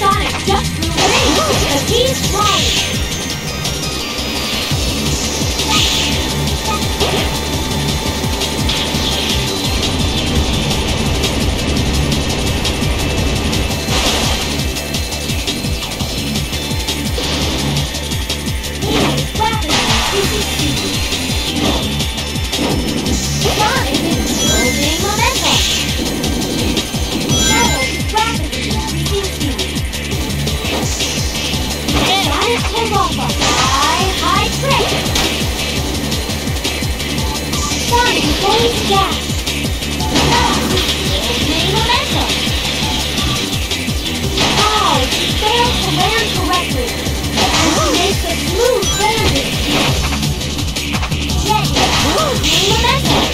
Sonic just through rings because he's flying. Gas. Oh, failed to land correctly. The landing. Jet. Main momentum.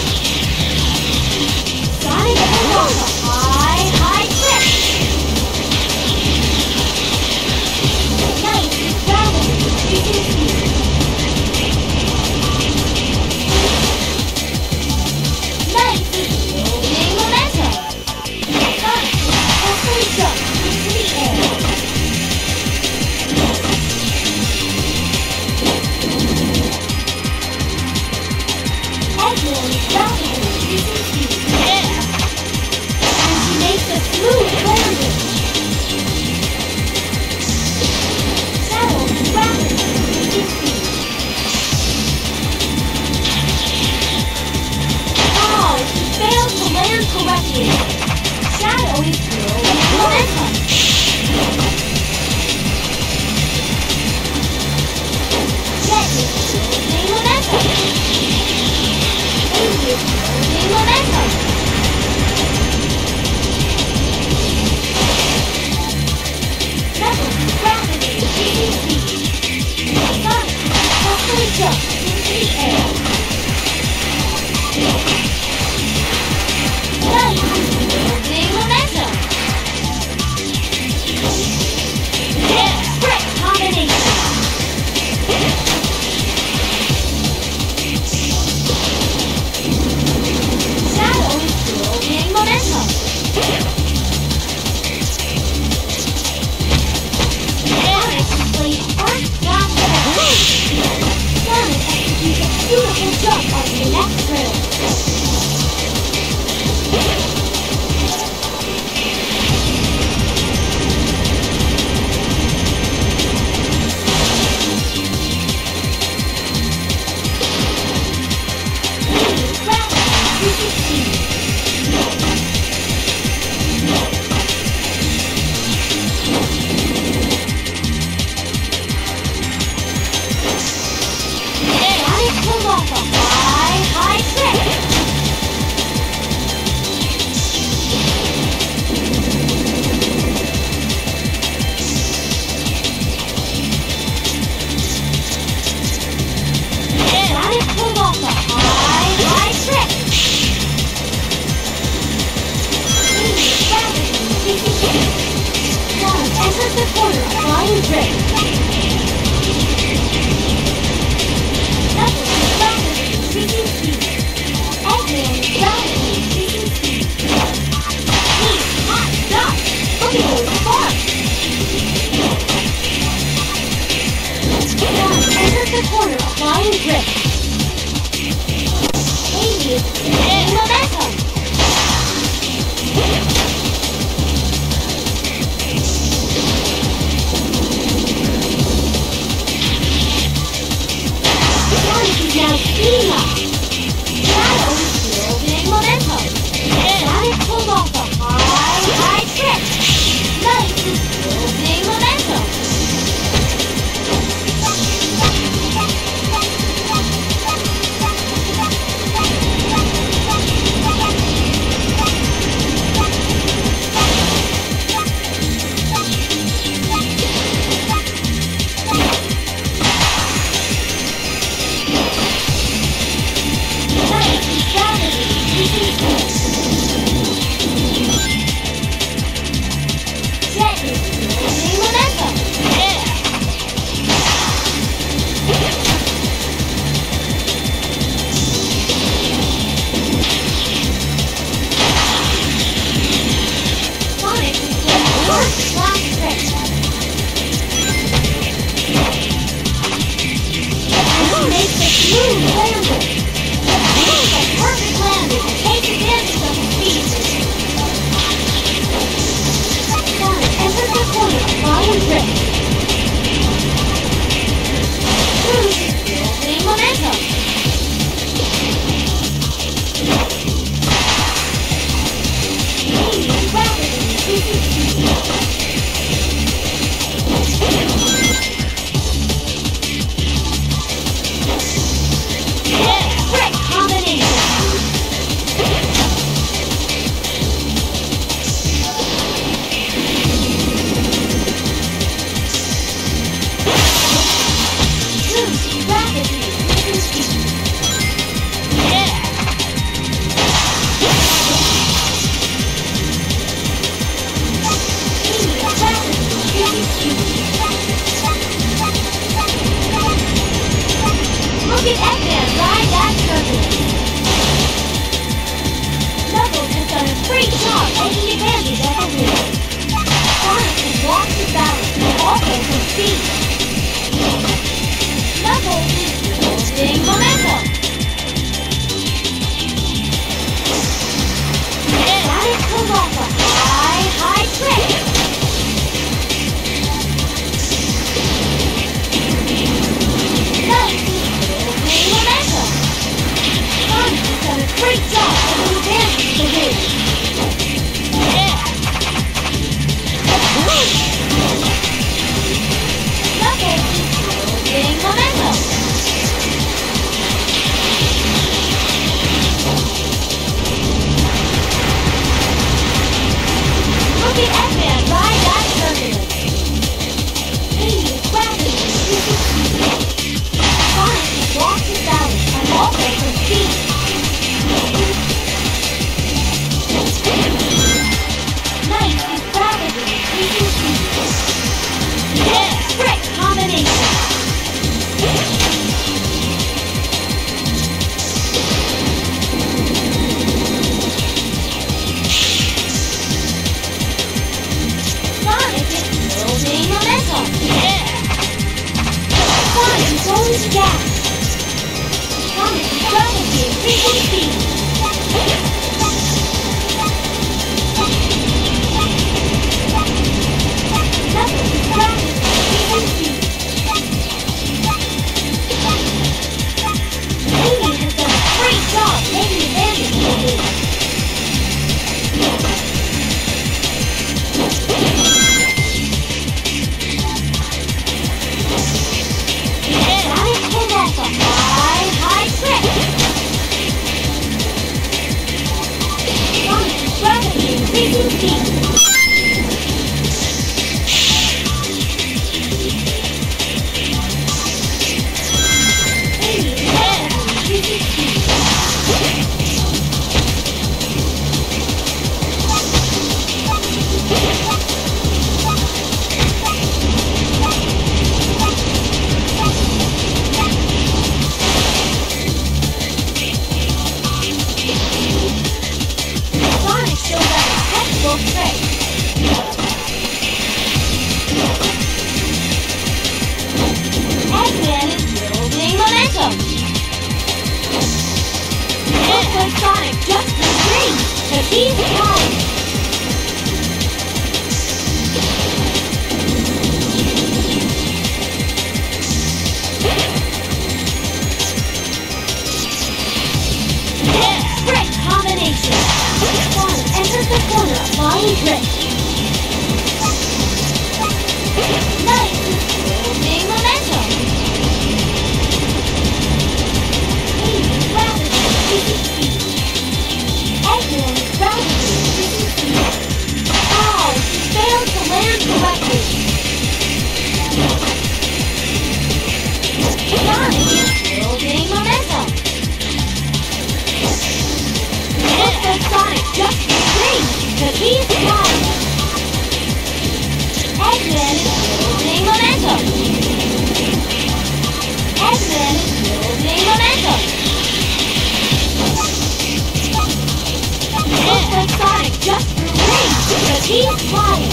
He's flying.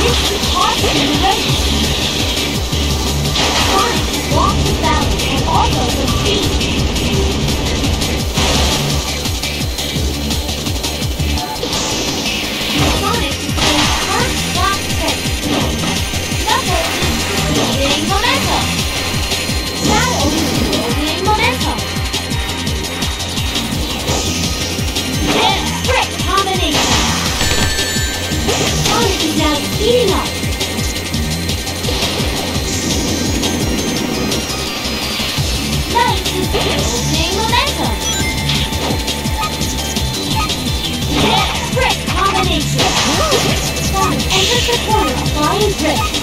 This cost him the corner, flying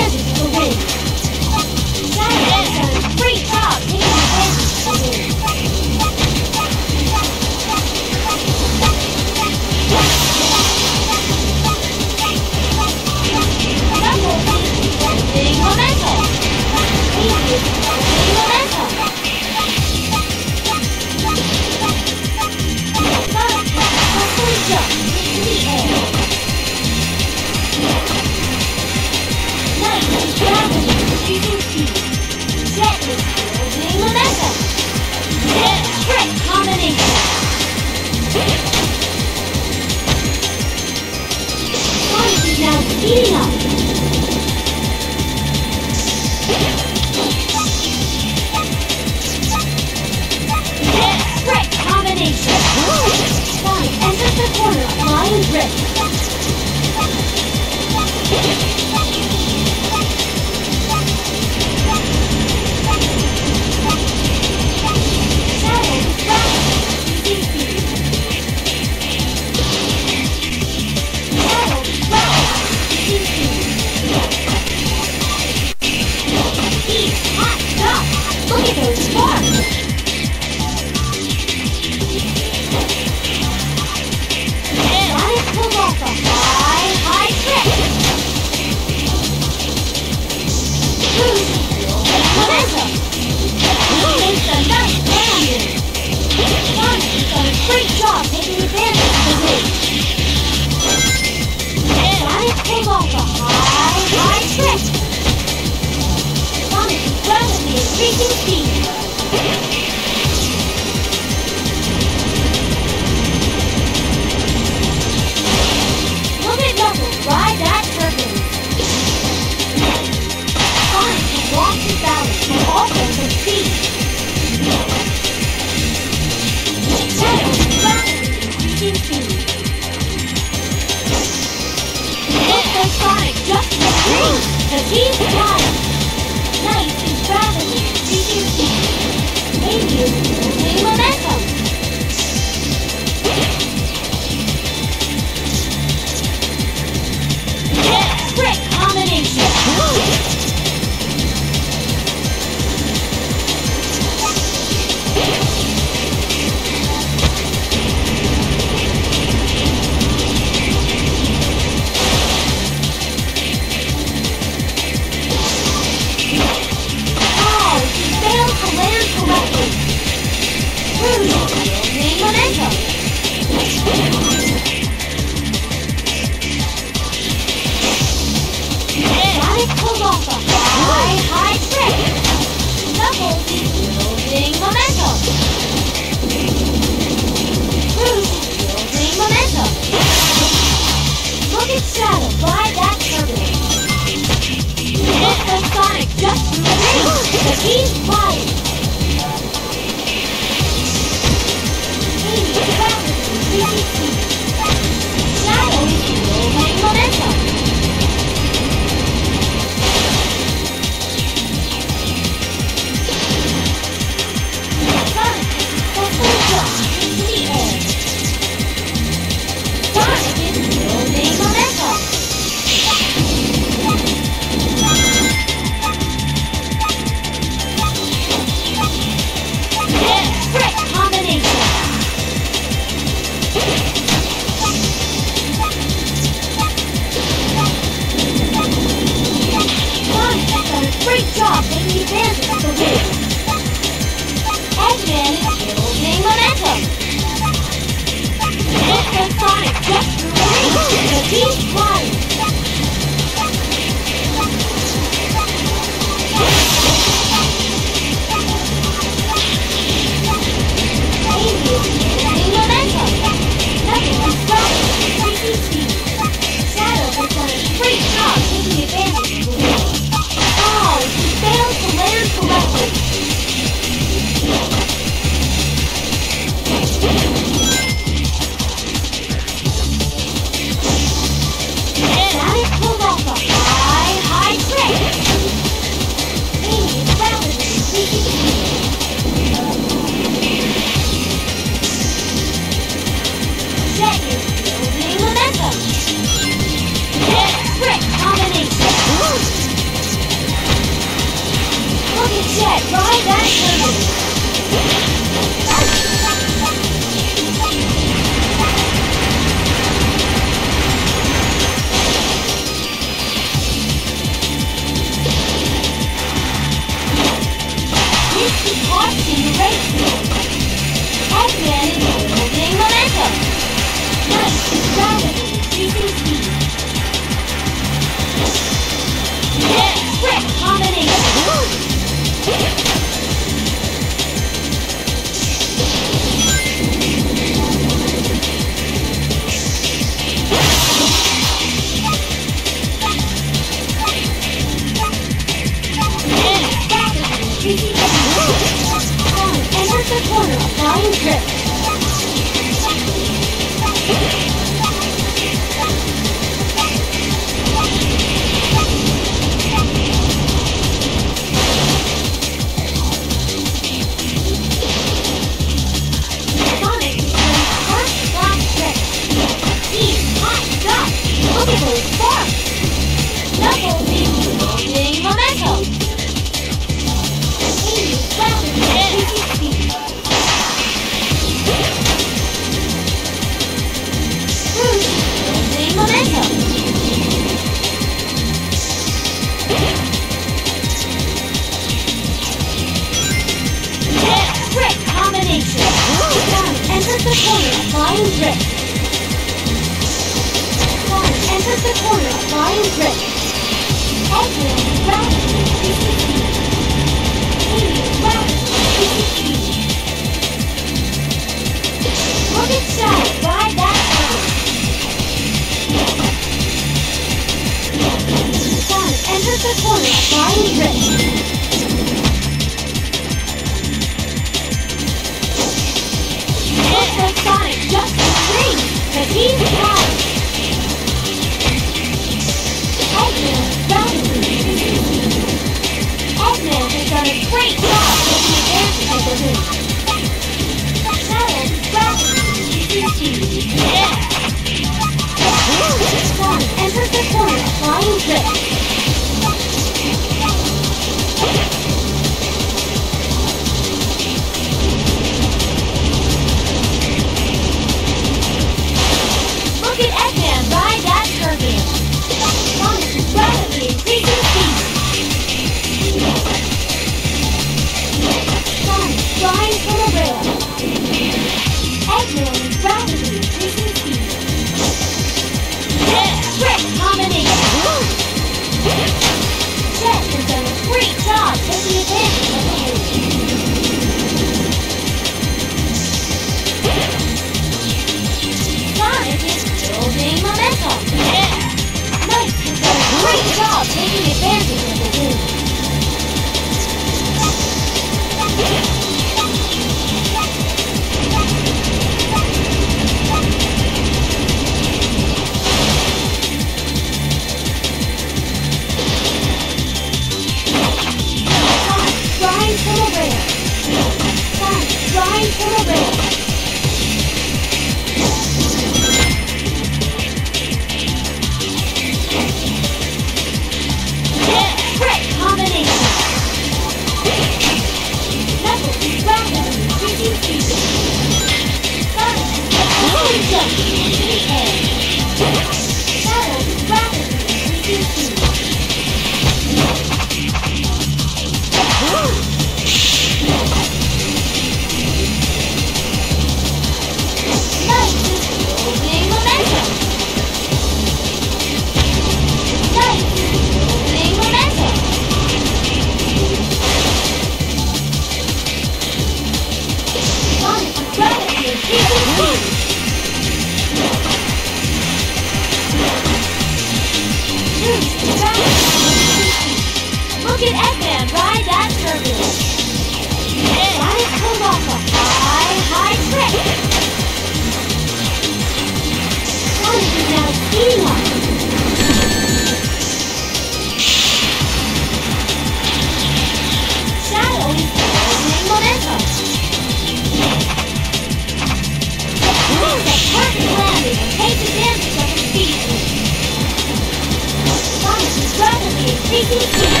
boost. Sonic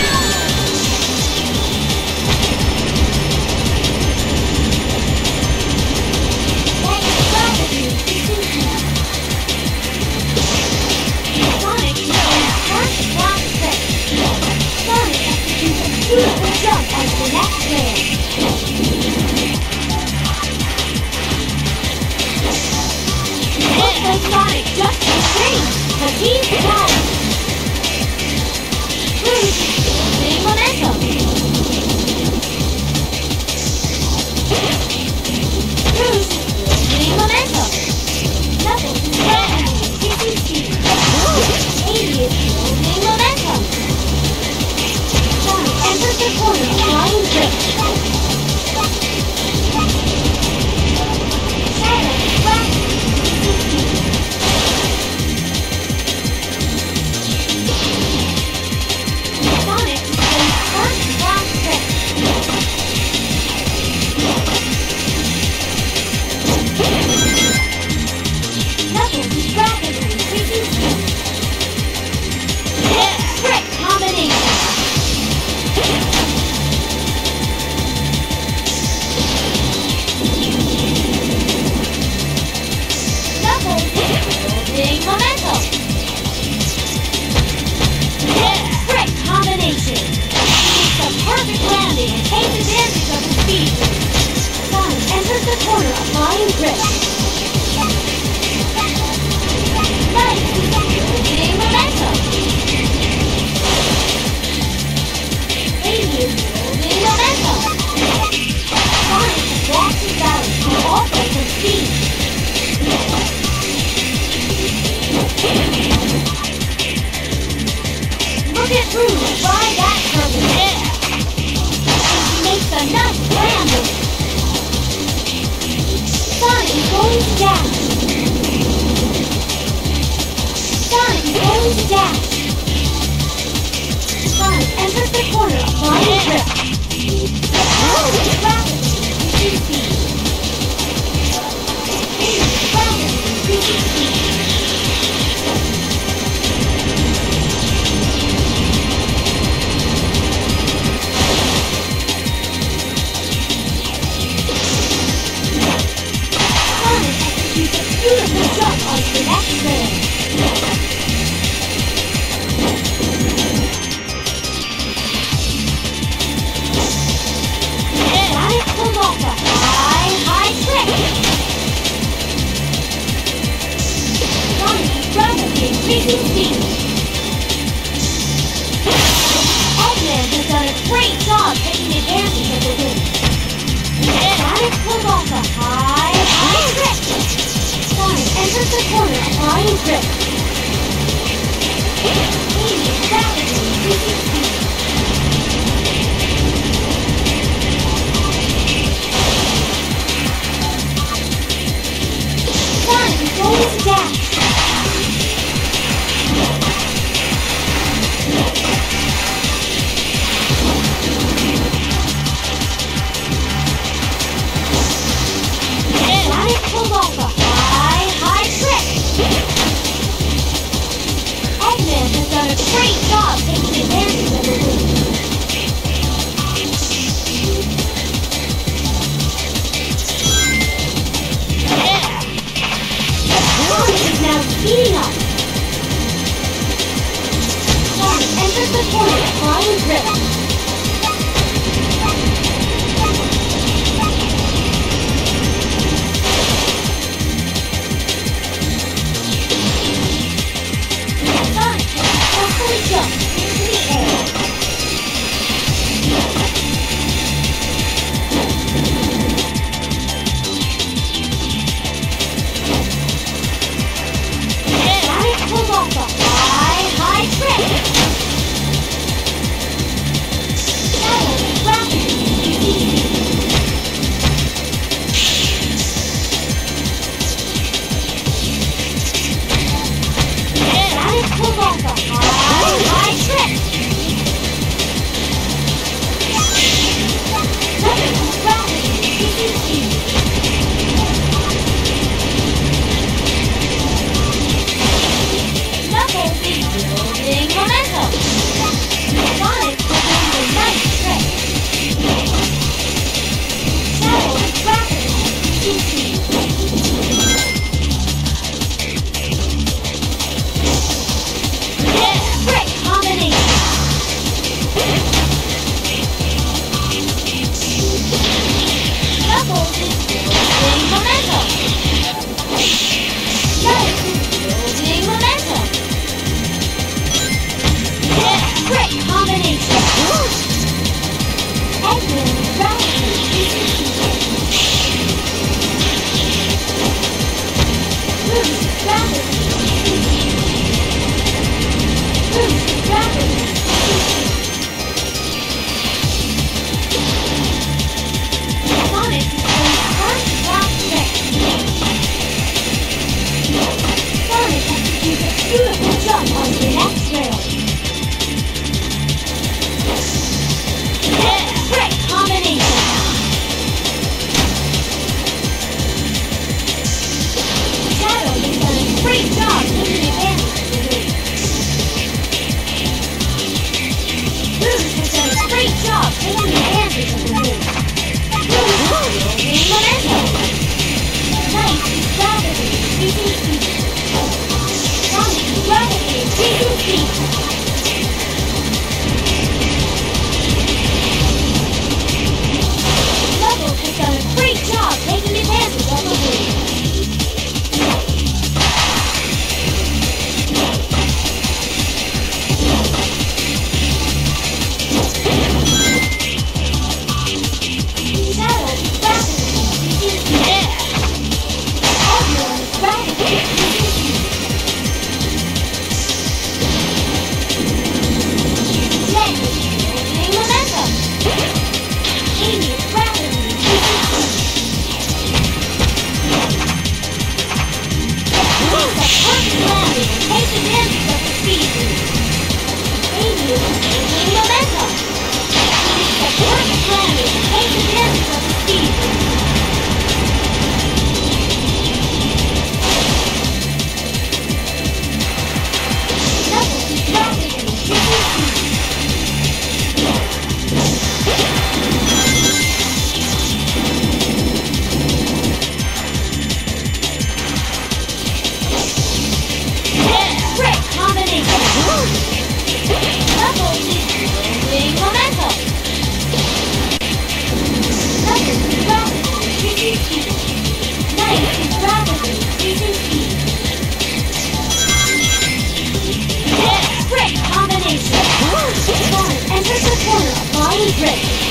I am ready.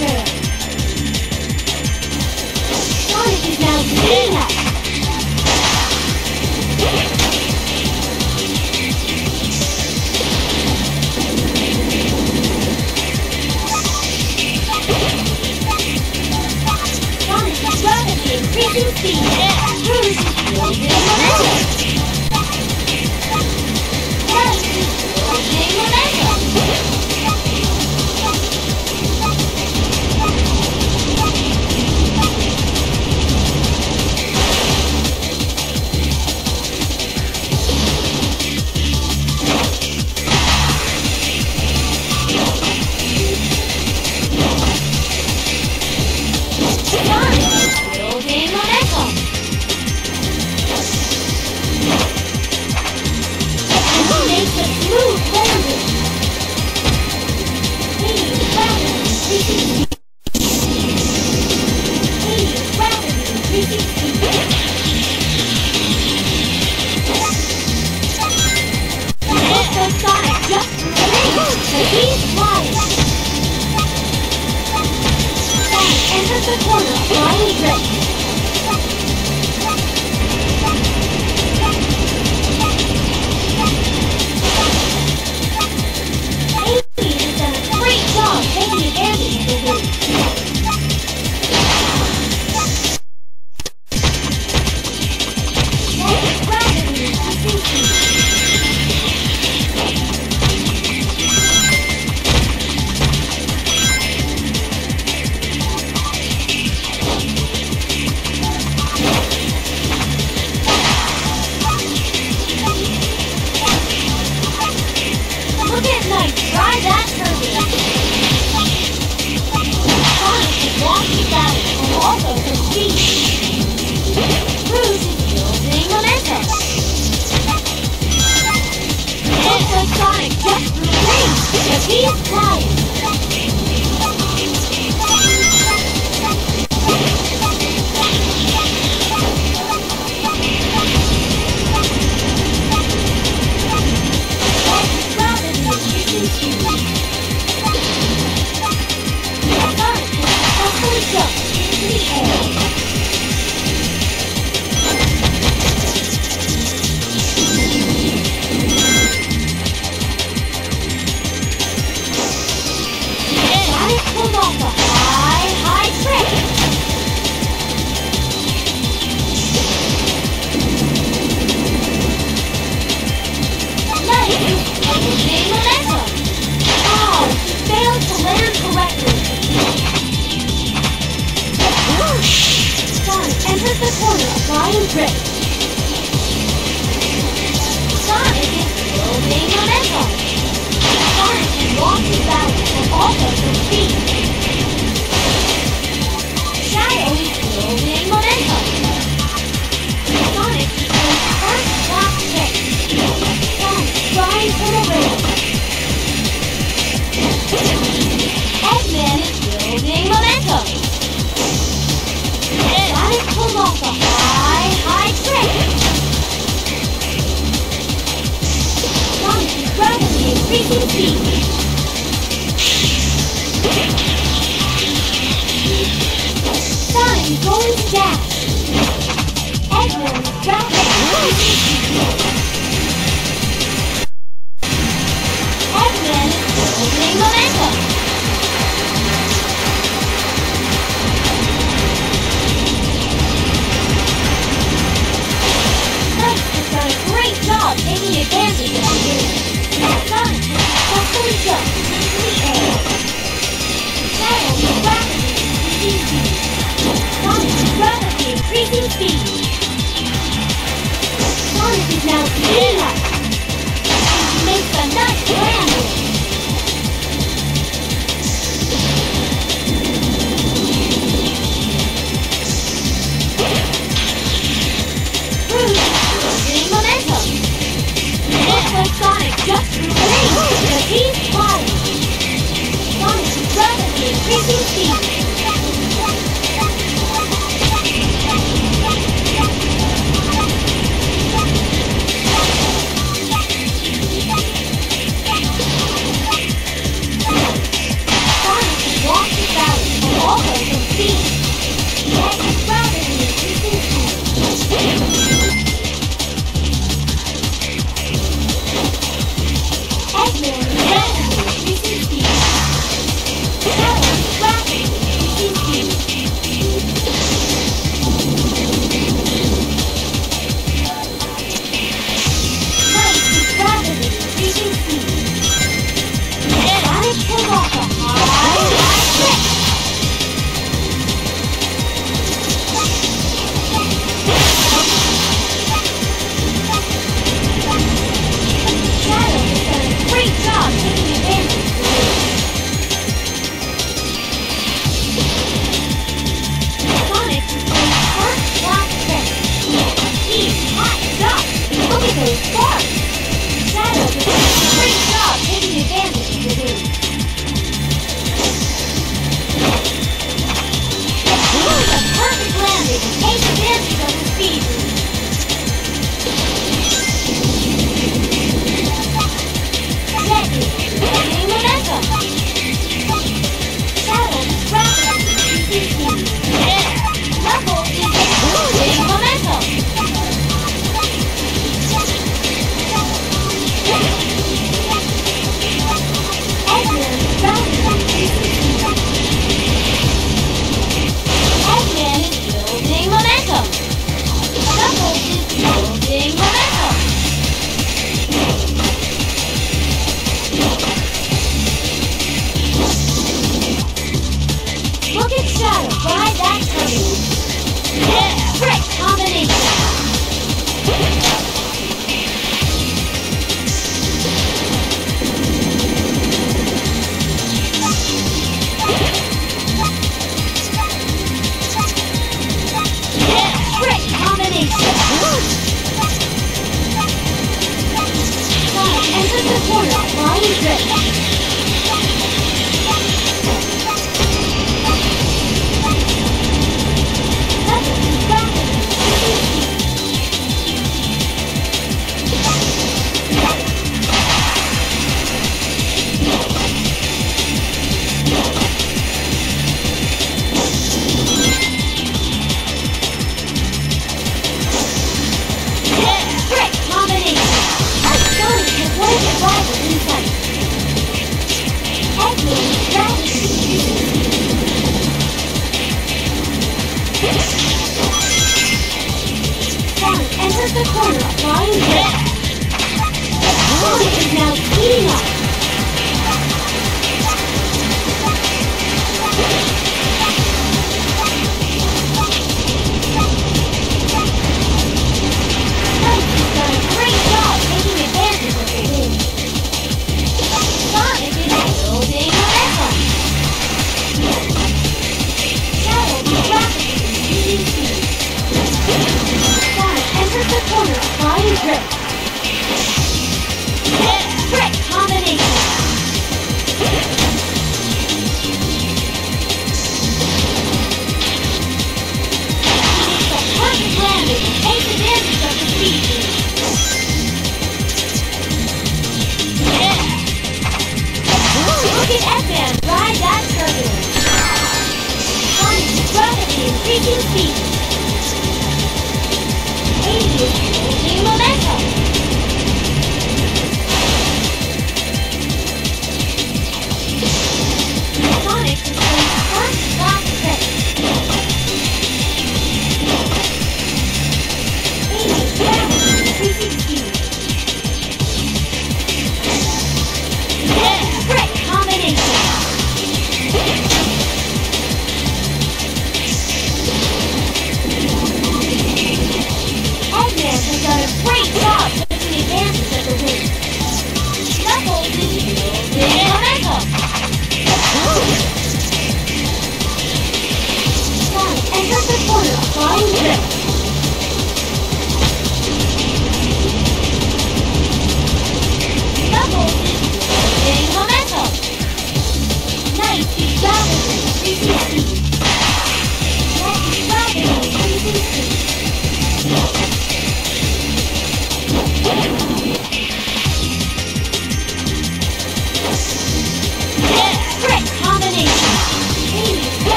the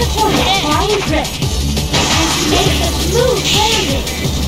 the corner flying drift. And she makes a smooth landing.